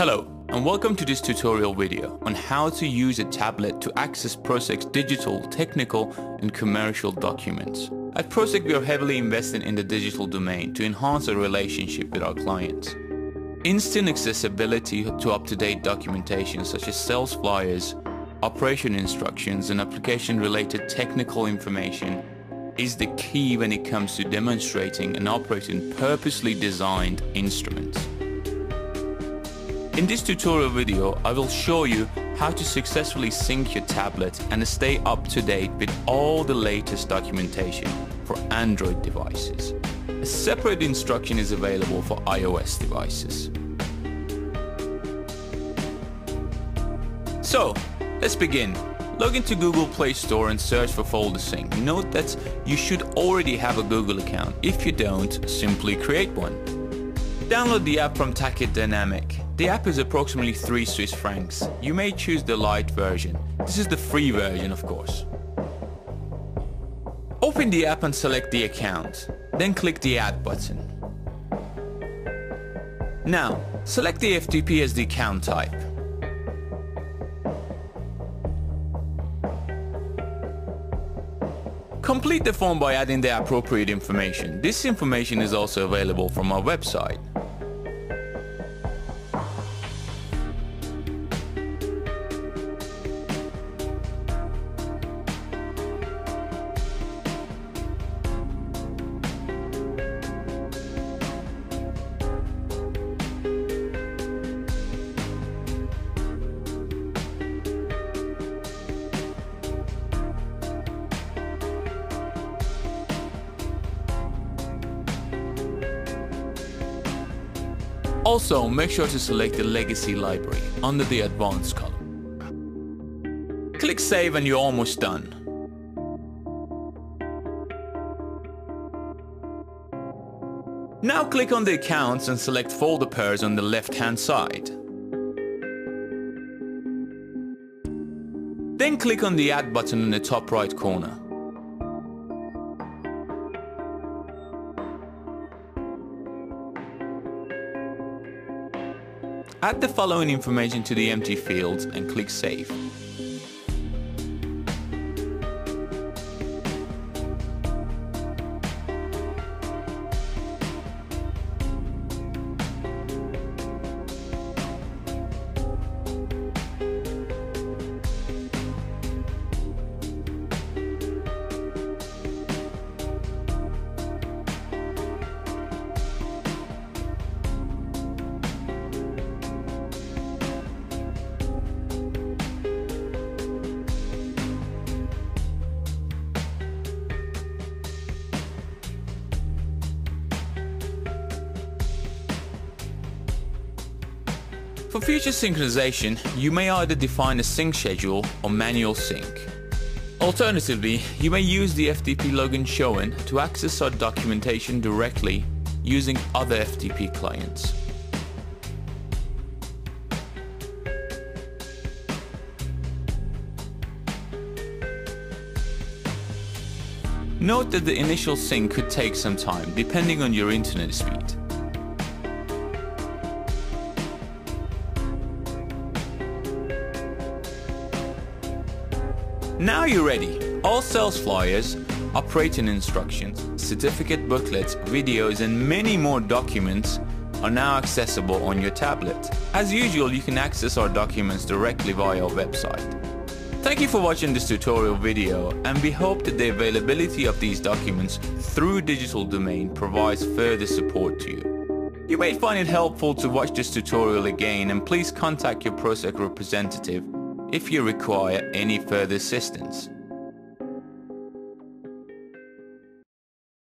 Hello and welcome to this tutorial video on how to use a tablet to access Proceq's digital, technical and commercial documents. At Proceq we are heavily invested in the digital domain to enhance our relationship with our clients. Instant accessibility to up-to-date documentation such as sales flyers, operation instructions and application-related technical information is the key when it comes to demonstrating and operating purposely designed instruments. In this tutorial video, I will show you how to successfully sync your tablet and stay up to date with all the latest documentation for Android devices. A separate instruction is available for iOS devices. So, let's begin. Log into Google Play Store and search for FolderSync. Note that you should already have a Google account. If you don't, simply create one. Download the app from Tacit Dynamic. The app is approximately 3 Swiss francs. You may choose the light version. This is the free version of course. Open the app and select the account. Then click the add button. Now, select the FTP as the account type. Complete the form by adding the appropriate information. This information is also available from our website. Also, make sure to select the Legacy library under the Advanced column. Click Save and you're almost done. Now click on the accounts and select folder pairs on the left hand side. Then click on the Add button in the top right corner. Add the following information to the empty fields and click Save. For future synchronization, you may either define a sync schedule or manual sync. Alternatively, you may use the FTP login shown to access our documentation directly using other FTP clients. Note that the initial sync could take some time depending on your internet speed. Now you're ready. All sales flyers, operating instructions, certificate booklets, videos and many more documents are now accessible on your tablet. As usual, you can access our documents directly via our website. Thank you for watching this tutorial video and we hope that the availability of these documents through digital domain provides further support to you. You may find it helpful to watch this tutorial again and please contact your Proceq representative if you require any further assistance.